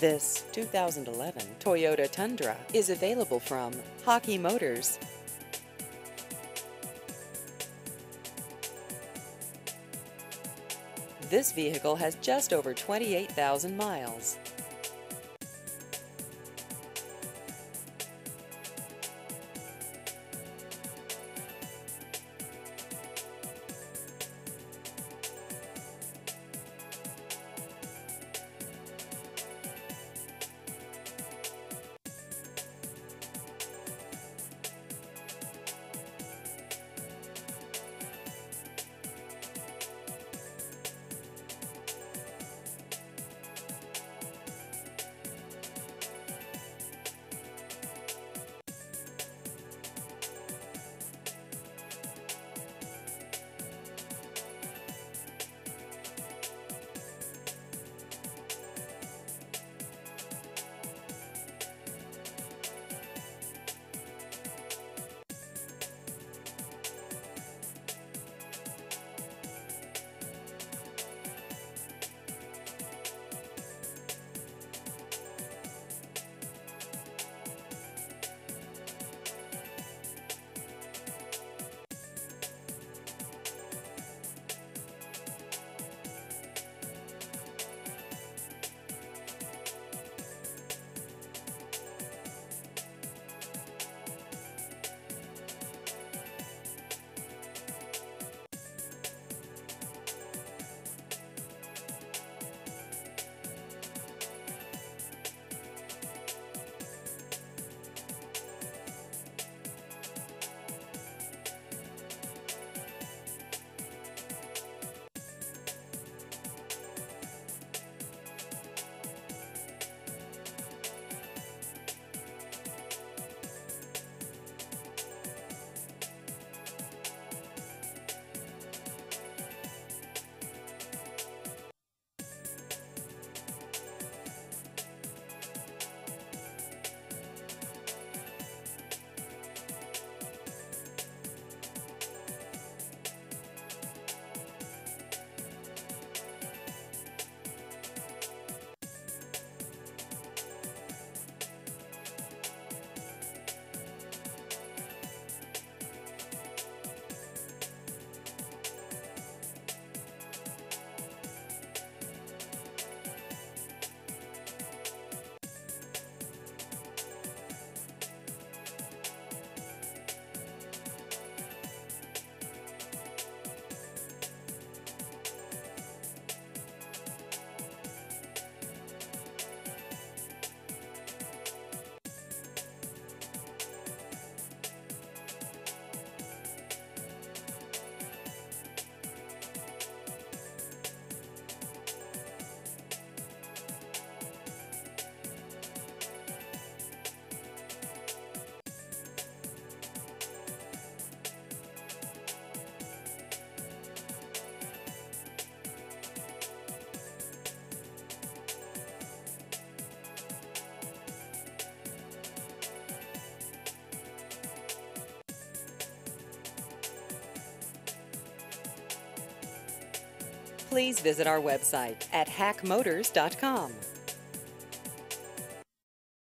This 2011 Toyota Tundra is available from Haacke Motors. This vehicle has just over 28,000 miles. Please visit our website at haackemotors.com.